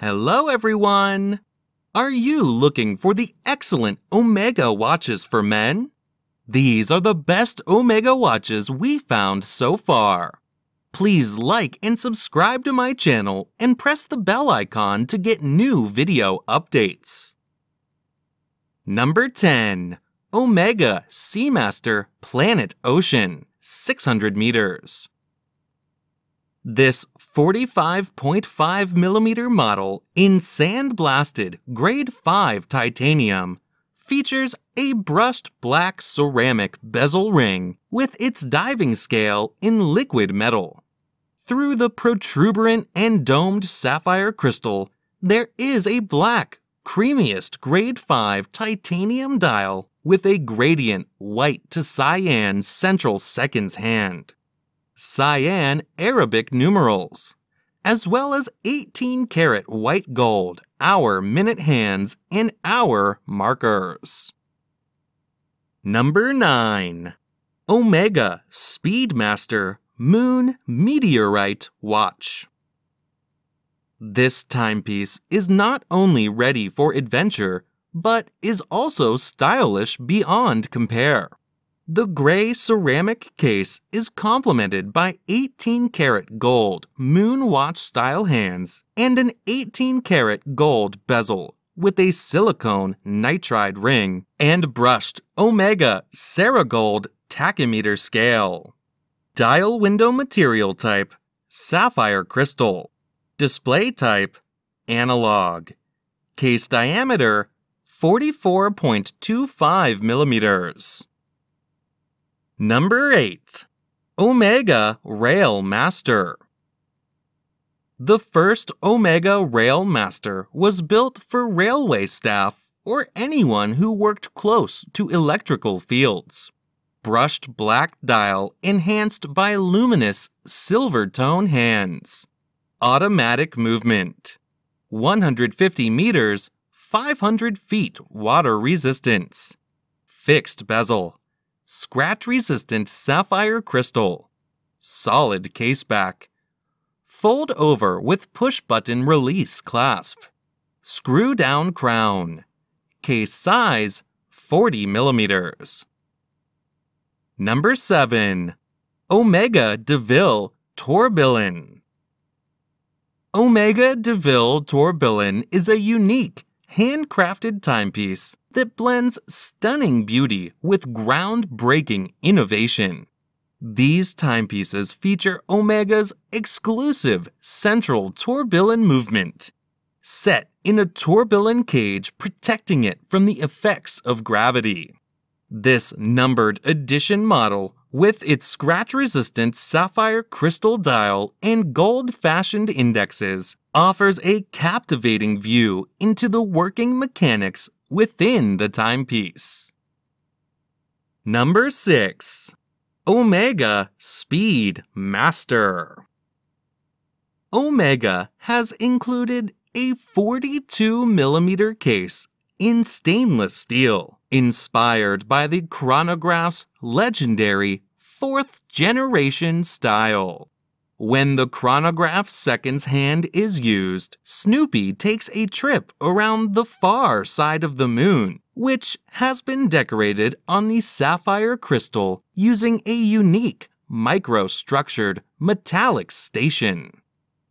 Hello, everyone! Are you looking for the excellent Omega watches for men? These are the best Omega watches we found so far. Please like and subscribe to my channel and press the bell icon to get new video updates. Number 10. Omega Seamaster Planet Ocean 600 meters. This 45.5 millimeter model in sandblasted grade 5 titanium features a brushed black ceramic bezel ring with its diving scale in liquid metal. Through the protuberant and domed sapphire crystal, there is a black, creamiest grade 5 titanium dial with a gradient white to cyan central seconds hand. Cyan Arabic numerals, as well as 18 karat white gold, hour minute hands, and hour markers. Number 9. Omega Speedmaster Moon Meteorite Watch. This timepiece is not only ready for adventure, but is also stylish beyond compare. The gray ceramic case is complemented by 18 karat gold moon watch style hands and an 18 karat gold bezel with a silicon nitride ring and brushed Omega Ceragold tachymeter scale. Dial window material type sapphire crystal. Display type analog. Case diameter 44.25 millimeters. Number 8. Omega Railmaster. The first Omega Railmaster was built for railway staff or anyone who worked close to electrical fields. Brushed black dial enhanced by luminous silver tone hands. Automatic movement. 150 meters, 500 feet water resistance. Fixed bezel scratch resistant sapphire crystal, solid case back, fold over with push button release clasp, screw down crown, case size 40 millimeters. Number 7. Omega DeVille Tourbillon. Omega DeVille Tourbillon is a unique, handcrafted timepiece that blends stunning beauty with groundbreaking innovation. These timepieces feature Omega's exclusive central tourbillon movement, set in a tourbillon cage protecting it from the effects of gravity. This numbered edition model, with its scratch resistant sapphire crystal dial and gold fashioned indexes, offers a captivating view into the working mechanics within the timepiece. Number 6. Omega Speed Master. Omega has included a 42 millimeter case in stainless steel, inspired by the chronograph's legendary fourth generation style. When the chronograph seconds hand is used, Snoopy takes a trip around the far side of the moon, which has been decorated on the sapphire crystal using a unique microstructured metallization.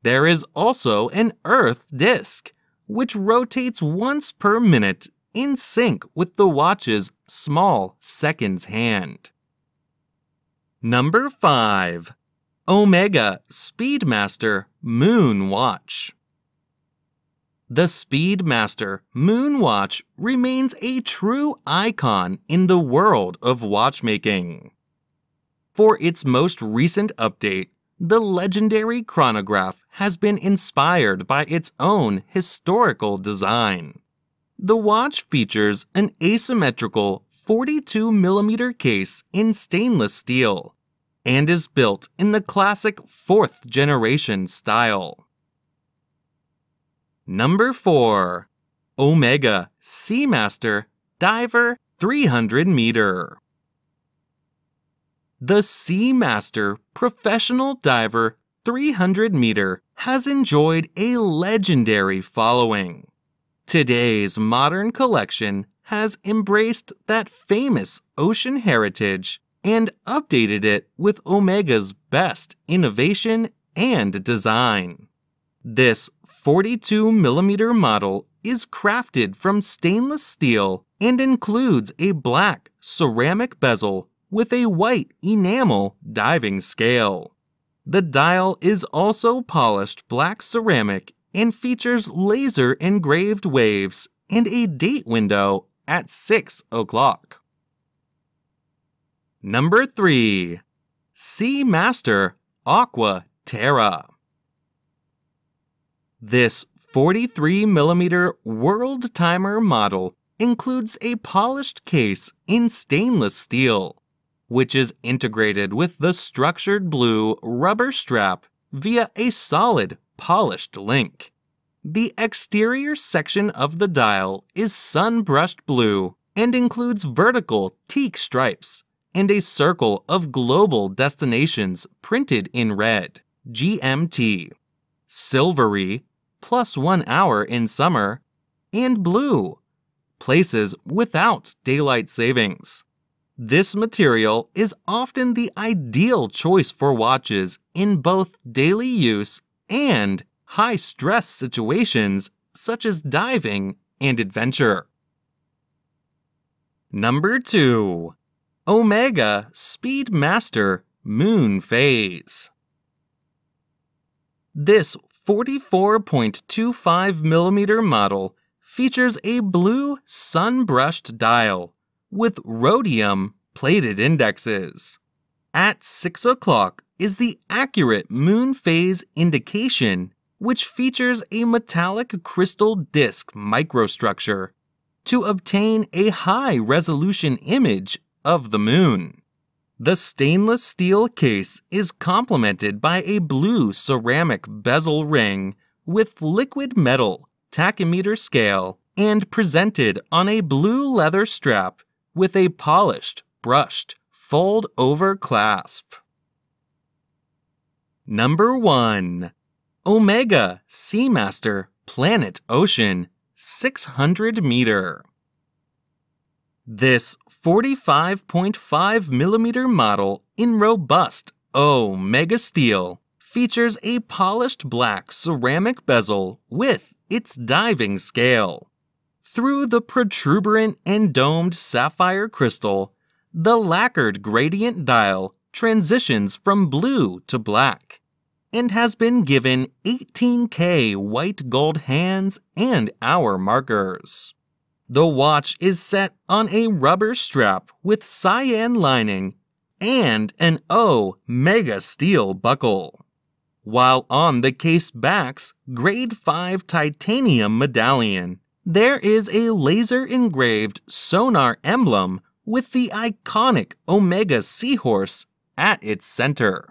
There is also an Earth disk, which rotates once per minute in sync with the watch's small seconds hand. Number 5. Omega Speedmaster Moon Watch. The Speedmaster Moon Watch remains a true icon in the world of watchmaking. For its most recent update, the legendary chronograph has been inspired by its own historical design. The watch features an asymmetrical 42mm case in stainless steel and is built in the classic fourth generation style. Number 4. Omega Seamaster Diver 300 meter. The Seamaster Professional Diver 300 meter has enjoyed a legendary following. Today's modern collection has embraced that famous ocean heritage and updated it with Omega's best innovation and design. This 42 millimeter model is crafted from stainless steel and includes a black ceramic bezel with a white enamel diving scale. The dial is also polished black ceramic and features laser engraved waves and a date window at 6 o'clock. Number 3. Seamaster Aqua Terra. This 43mm World Timer model includes a polished case in stainless steel, which is integrated with the structured blue rubber strap via a solid polished link. The exterior section of the dial is sun-brushed blue and includes vertical teak stripes and a circle of global destinations printed in red, GMT, silvery, plus one hour in summer, and blue, places without daylight savings. This material is often the ideal choice for watches in both daily use and high stress situations such as diving and adventure. Number 2. Omega Speedmaster Moon Phase. This 44.25 millimeter model features a blue sun-brushed dial with rhodium plated indexes. At 6 o'clock is the accurate moon phase indication, which features a metallic crystal disc microstructure to obtain a high resolution image of the moon. The stainless steel case is complemented by a blue ceramic bezel ring with liquid metal tachymeter scale and presented on a blue leather strap with a polished, brushed, fold over clasp. Number 1. Omega Seamaster Planet Ocean 600 meter. This 45.5 millimeter model in robust oh, Omega steel features a polished black ceramic bezel with its diving scale. Through the protuberant and domed sapphire crystal, the lacquered gradient dial transitions from blue to black and has been given 18K white gold hands and hour markers. The watch is set on a rubber strap with cyan lining and an O mega steel buckle. While on the case back's grade 5 titanium medallion, there is a laser engraved sonar emblem with the iconic Omega Seahorse at its center.